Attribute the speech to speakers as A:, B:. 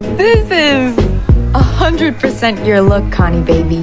A: This is hundred percent your look, Connie baby.